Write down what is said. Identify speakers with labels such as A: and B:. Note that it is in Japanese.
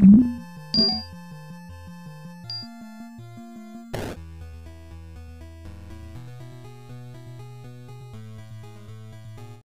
A: Mm-hmm.